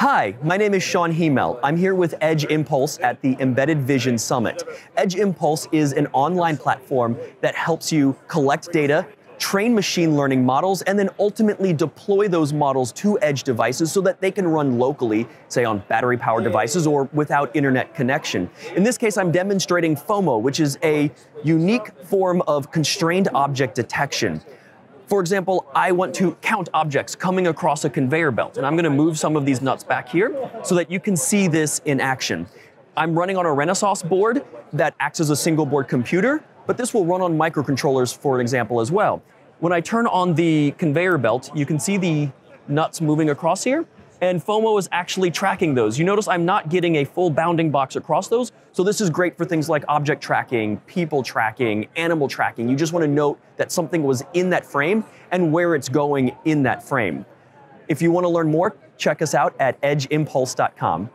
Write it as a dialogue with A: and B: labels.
A: Hi, my name is Shawn Hymel. I'm here with Edge Impulse at the Embedded Vision Summit. Edge Impulse is an online platform that helps you collect data, train machine learning models, and then ultimately deploy those models to edge devices so that they can run locally, say on battery powered devices or without internet connection. In this case, I'm demonstrating FOMO, which is a unique form of constrained object detection. For example, I want to count objects coming across a conveyor belt, and I'm going to move some of these nuts back here so that you can see this in action. I'm running on a Renesas board that acts as a single board computer, but this will run on microcontrollers, for an example, as well. When I turn on the conveyor belt, you can see the nuts moving across here, and FOMO is actually tracking those. You notice I'm not getting a full bounding box across those, so this is great for things like object tracking, people tracking, animal tracking. You just want to note that something was in that frame and where it's going in that frame. If you want to learn more, check us out at edgeimpulse.com.